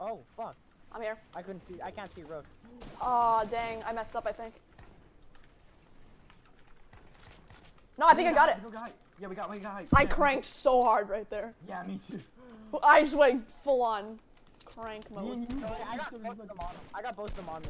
Oh fuck! I'm here. I couldn't see. I can't see road. Aw, dang. I messed up, I think. No, I think I got it. We got it. Yeah, we got, we got it. I cranked so hard right there. Yeah, me too. I just went full on crank mode. I got both of them on me.